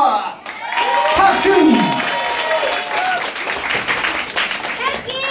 拍手タッキー